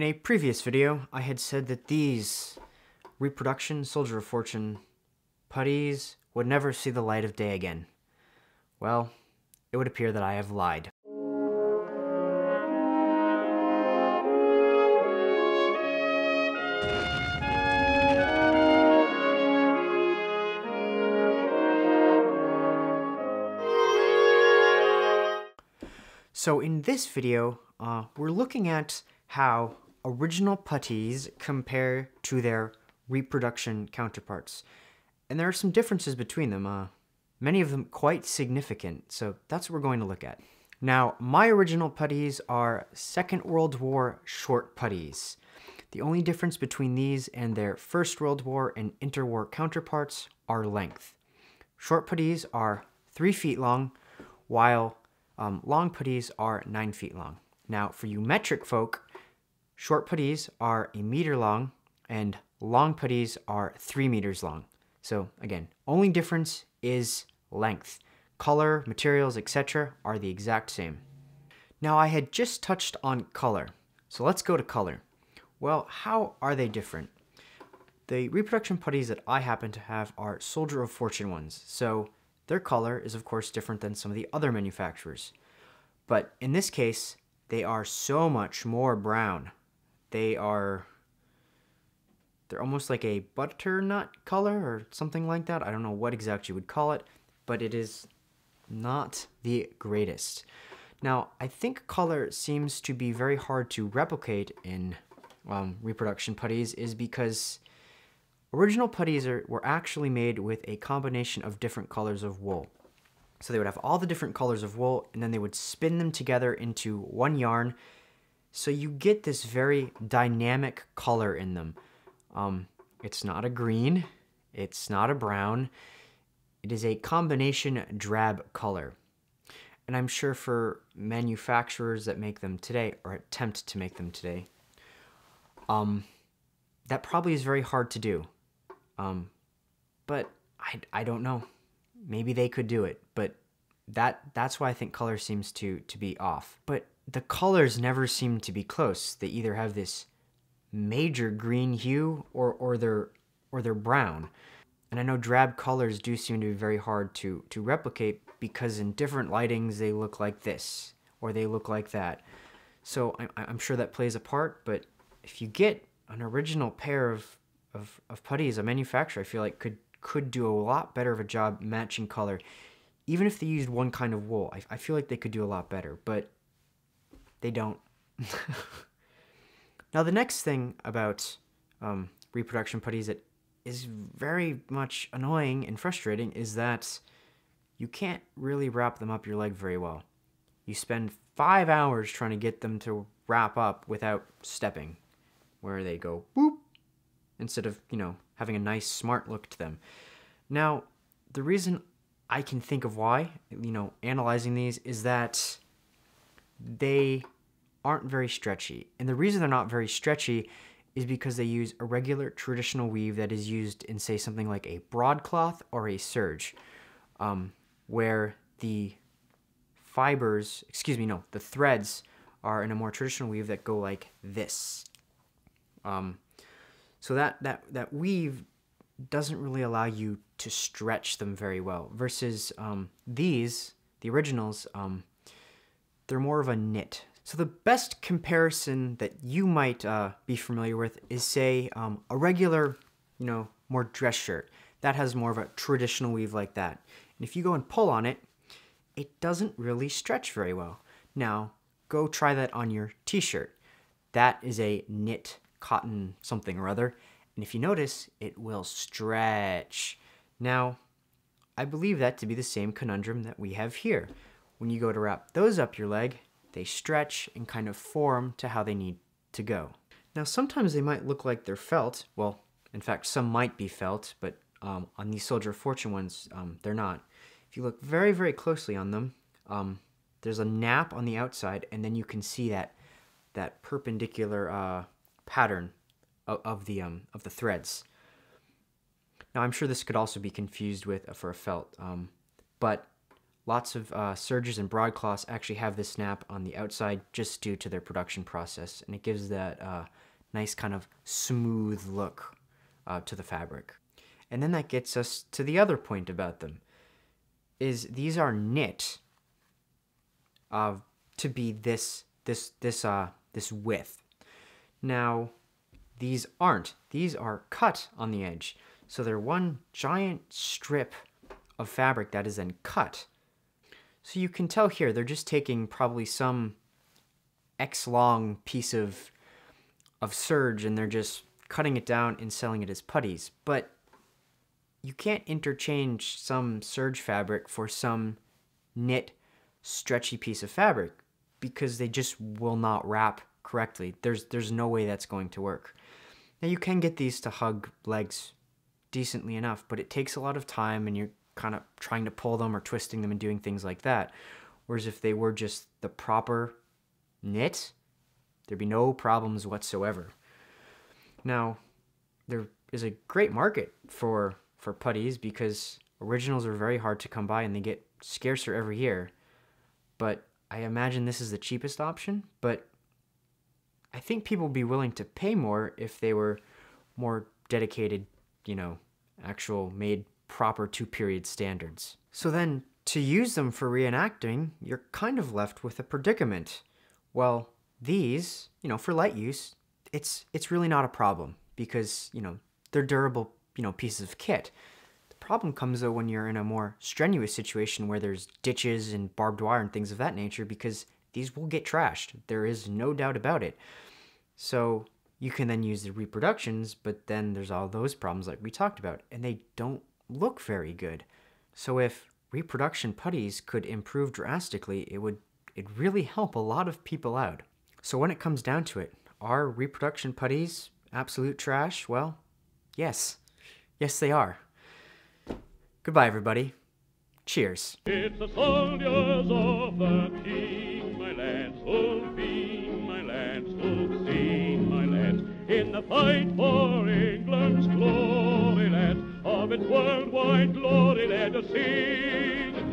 In a previous video, I had said that these reproduction Soldier of Fortune puttees would never see the light of day again. Well, it would appear that I have lied. So in this video, uh, we're looking at how original puttees compare to their reproduction counterparts. And there are some differences between them, uh, many of them quite significant, so that's what we're going to look at. Now, my original puttees are Second World War short puttees. The only difference between these and their First World War and interwar counterparts are length. Short puttees are 3 feet long, while um, long puttees are 9 feet long. Now, for you metric folk, short puttees are a meter long and long puttees are 3 meters long. So again, only difference is length. Color, materials, etc. are the exact same. Now I had just touched on color, so let's go to color. Well, how are they different? The reproduction puttees that I happen to have are Soldier of Fortune ones, so their color is of course different than some of the other manufacturers. But in this case, they are so much more brown. They are they're almost like a butternut color or something like that. I don't know what exactly you would call it, but it is not the greatest. Now, I think color seems to be very hard to replicate in um, reproduction puttees is because original puttees are, were actually made with a combination of different colors of wool. So they would have all the different colors of wool and then they would spin them together into one yarn. So you get this very dynamic color in them. Um, it's not a green, it's not a brown, it is a combination drab color. And I'm sure for manufacturers that make them today, or attempt to make them today, um, that probably is very hard to do. Um, but I, I don't know. Maybe they could do it, but that that's why I think color seems to to be off. But the colors never seem to be close. They either have this major green hue or, or they're or they're brown. And I know drab colors do seem to be very hard to, to replicate because in different lightings they look like this or they look like that. So I, I'm sure that plays a part, but if you get an original pair of, of, of puttees, a manufacturer I feel like could could do a lot better of a job matching color. Even if they used one kind of wool, I, I feel like they could do a lot better, but they don't. Now, the next thing about um, reproduction puttees that is very much annoying and frustrating is that you can't really wrap them up your leg very well. You spend five hours trying to get them to wrap up without stepping, where they go boop, instead of, you know, having a nice smart look to them. Now, the reason I can think of why, you know, analyzing these is that they aren't very stretchy. And the reason they're not very stretchy is because they use a regular traditional weave that is used in, say, something like a broadcloth or a serge, um, where the fibers, excuse me, no, the threads are in a more traditional weave that go like this. Um, so that, that, that weave doesn't really allow you to stretch them very well, versus um, these, the originals, um, they're more of a knit. So the best comparison that you might uh, be familiar with is, say, um, a regular, you know, more dress shirt. That has more of a traditional weave like that. And if you go and pull on it, it doesn't really stretch very well. Now, go try that on your t-shirt. That is a knit cotton something or other. And if you notice, it will stretch. Now, I believe that to be the same conundrum that we have here. When you go to wrap those up your leg, they stretch and kind of form to how they need to go. Now, sometimes they might look like they're felt. Well, in fact, some might be felt, but um, on these Soldier of Fortune ones, um, they're not. If you look very, very closely on them, um, there's a nap on the outside, and then you can see that that perpendicular uh, pattern of, of the um, of the threads. Now, I'm sure this could also be confused with uh, for a felt, um, but lots of uh, serges and broadcloths actually have this snap on the outside just due to their production process, and it gives that uh, nice kind of smooth look uh, to the fabric. And then that gets us to the other point about them, is these are knit uh, to be this this this uh this width. Now, these aren't. These are cut on the edge. So they're one giant strip of fabric that is then cut. So you can tell here they're just taking probably some X long piece of of serge and they're just cutting it down and selling it as puttees. But you can't interchange some serge fabric for some knit stretchy piece of fabric because they just will not wrap correctly. There's there's no way that's going to work. Now you can get these to hug legs decently enough, but it takes a lot of time and you're kind of trying to pull them or twisting them and doing things like that. Whereas if they were just the proper knit, there'd be no problems whatsoever. Now, there is a great market for for puttees because originals are very hard to come by and they get scarcer every year. But I imagine this is the cheapest option, but I think people would be willing to pay more if they were more dedicated, you know, actual made proper two period standards. So then, to use them for reenacting, you're kind of left with a predicament. Well, these, you know, for light use, it's it's really not a problem because, you know, they're durable, you know, pieces of kit. The problem comes though when you're in a more strenuous situation where there's ditches and barbed wire and things of that nature because these will get trashed. There is no doubt about it. So you can then use the reproductions, but then there's all those problems like we talked about, and they don't look very good. So if reproduction puttees could improve drastically, it would it really help a lot of people out. So when it comes down to it, are reproduction puttees absolute trash? Well, yes. Yes, they are. Goodbye, everybody. Cheers. It's the soldiers of the king, my lads, who'll my lads, who'll my lads, in the fight for England's glory, lads, of its worldwide glory, let us sing.